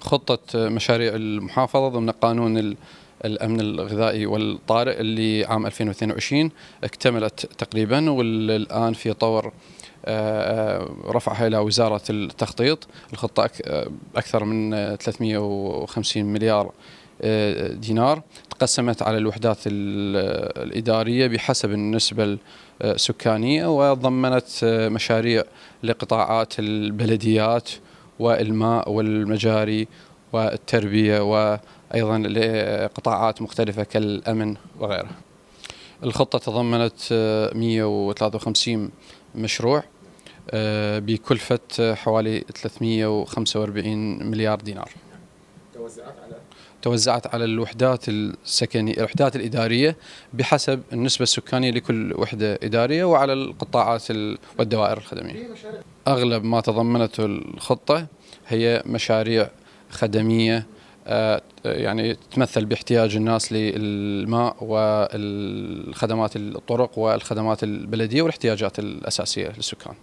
خطة مشاريع المحافظة ضمن قانون الأمن الغذائي والطارئ اللي عام 2022 اكتملت تقريبا والآن في طور آه، رفعها إلى وزارة التخطيط. الخطة أكثر من 350 مليار آه، دينار. تقسمت على الوحدات الإدارية بحسب النسبة السكانية وضمنت مشاريع لقطاعات البلديات والماء والمجاري والتربية وأيضا لقطاعات مختلفة كالأمن وغيرها. الخطة تضمنت 153 مشروع بكلفة حوالي 345 مليار دينار. توزعت على توزعت على الوحدات السكنية الوحدات الإدارية بحسب النسبة السكانية لكل وحدة إدارية وعلى القطاعات والدوائر الخدمية. أغلب ما تضمنته الخطة هي مشاريع خدمية آه، يعني تمثل باحتياج الناس للماء والخدمات الطرق والخدمات البلدية والاحتياجات الأساسية للسكان.